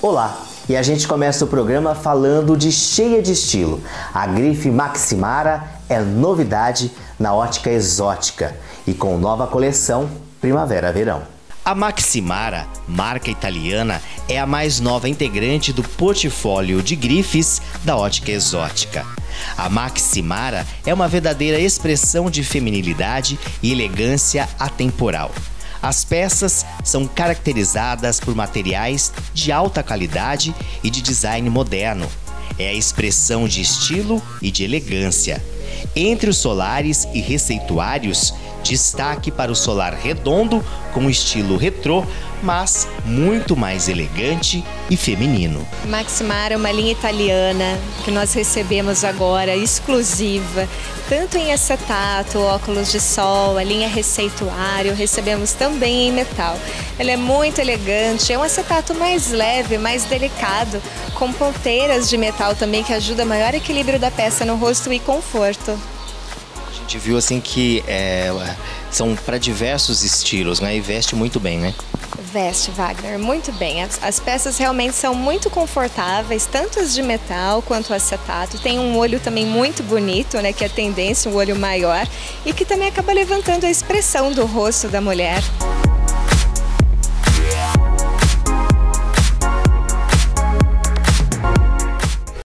Olá! E a gente começa o programa falando de cheia de estilo. A grife Maximara é novidade na ótica exótica e com nova coleção Primavera-Verão. A Maximara, marca italiana, é a mais nova integrante do portfólio de grifes da ótica exótica. A Maximara é uma verdadeira expressão de feminilidade e elegância atemporal. As peças são caracterizadas por materiais de alta qualidade e de design moderno. É a expressão de estilo e de elegância. Entre os solares e receituários, destaque para o solar redondo com estilo retrô, mas muito mais elegante e feminino. Maximara é uma linha italiana que nós recebemos agora, exclusiva, tanto em acetato, óculos de sol, a linha receituário, recebemos também em metal. Ela é muito elegante, é um acetato mais leve, mais delicado, com ponteiras de metal também que ajuda maior equilíbrio da peça no rosto e conforto gente viu assim que é, são para diversos estilos, né? E veste muito bem, né? Veste, Wagner, muito bem. As, as, peças realmente são muito confortáveis, tanto as de metal quanto acetato. Tem um olho também muito bonito, né? Que é tendência, um olho maior, e que também acaba levantando a expressão do rosto da mulher.